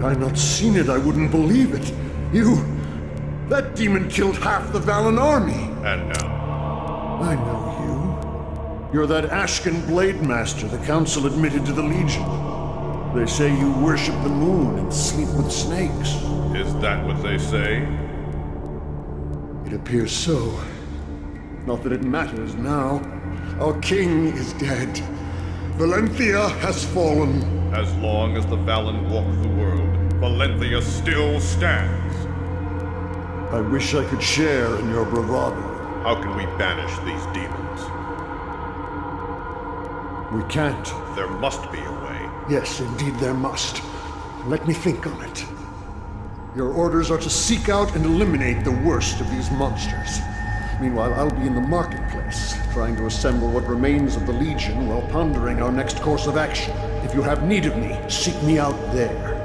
Had I not seen it, I wouldn't believe it. You... That demon killed half the Valen army. And now? I know you. You're that Ashken Blade Master the Council admitted to the Legion. They say you worship the moon and sleep with snakes. Is that what they say? It appears so. Not that it matters now. Our king is dead. Valenthia has fallen. As long as the Valen walk the world, Valenthia still stands. I wish I could share in your bravado. How can we banish these demons? We can't. There must be a way. Yes, indeed there must. Let me think on it. Your orders are to seek out and eliminate the worst of these monsters. Meanwhile, I'll be in the marketplace, trying to assemble what remains of the Legion while pondering our next course of action. If you have need of me, seek me out there.